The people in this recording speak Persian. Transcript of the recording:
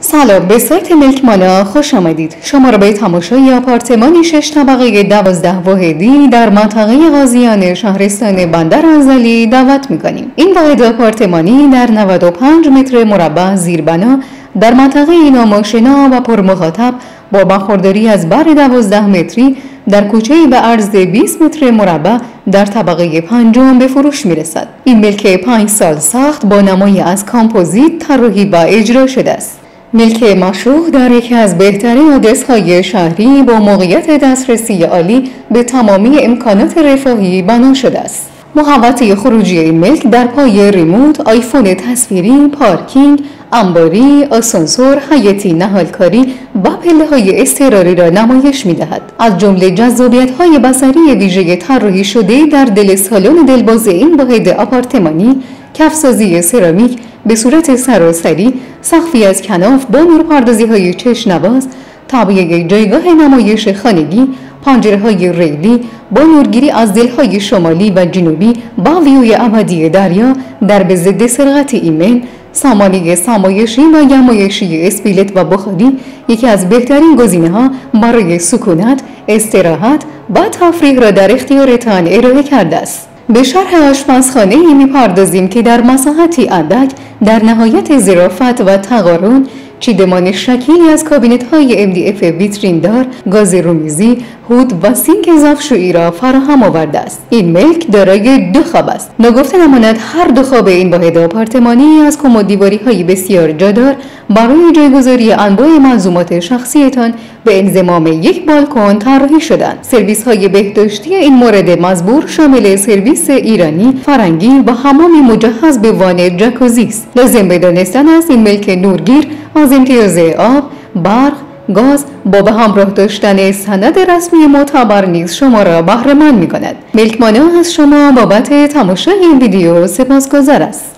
سلام به سایت ملک مانا خوش آمدید شما را به تماشای آپارتمانی شش طبقه دوازده واحدی در منطقه غازیان شهرستان بندر انزلی دعوت می‌کنیم این واحد آپارتمانی در 95 متر مربع زیربنا در منطقه ناماشنا و پرمخاطب با برخورداری از بر دوازده متری در کوچه به عرض 20 متر مربع در طبقه پنجم به فروش می رسد. این ملک پنج سال ساخت با نمایی از کامپوزیت طراحی و اجرا شده است. ملک مشروع در یکی از بهترین آدرس های شهری با موقعیت دسترسی عالی به تمامی امکانات رفاهی بنا شده است. محوطه خروجی این ملک در پای ریموت، آیفون تصویری، پارکینگ، انباری، آسانسور، حیاتی نهالکاری و پله های استراری را نمایش می دهد. از جمله جذابیت های بسری ویژه طراحی شده در دل سالن دلباز این واحد آپارتمانی کفسازی سرامیک به صورت سراسری سقفی از کناف با نورپردازی های چشنواز طبیعه جایگاه نمایش خانگی پنجره های ریلی با نورگیری از دلهای شمالی و جنوبی با ویوی ابدی دریا در به ضد سرقت ایمن سامانه سامایشی و گمایشی اسپیلت و بخاری یکی از بهترین گزینه ها برای سکونت، استراحت و تفریح را در اختیارتان ارائه کرده است. به شرح آشپزخانه ای می‌پردازیم که در مساحتی اندک در نهایت ظرافت و تقارن چیدمان شکیلی از کابینت های MDF ویترین دار، گاز رومیزی، هود و سینک ظرفشویی را فراهم آورده است. این ملک دارای دو خواب است. ناگفته نماند هر دو خواب این واحد آپارتمانی از کمد دیواری های بسیار جادار برای جایگذاری انواع ملزومات شخصیتان به انضمام یک بالکن طراحی شدند. سرویس های بهداشتی این مورد مزبور شامل سرویس ایرانی، فرنگی و حمامی مجهز به وان جکوزی است. لازم به دانستن است این ملک نورگیر از امتیاز آب، برق، گاز با به همراه داشتن سند رسمی معتبر نیز شما را بهره مند می کند. ملک از شما بابت تماشای این ویدیو سپاسگزار است.